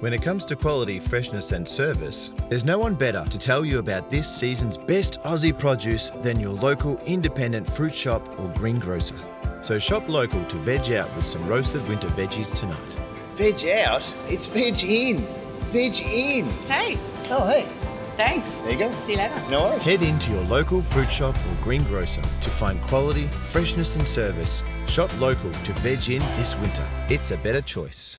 When it comes to quality, freshness, and service, there's no one better to tell you about this season's best Aussie produce than your local independent fruit shop or greengrocer. So shop local to veg out with some roasted winter veggies tonight. Veg out? It's veg in. Veg in. Hey, Oh, hey. thanks. There you go. See you later. No worries. Head into your local fruit shop or greengrocer to find quality, freshness, and service. Shop local to veg in this winter. It's a better choice.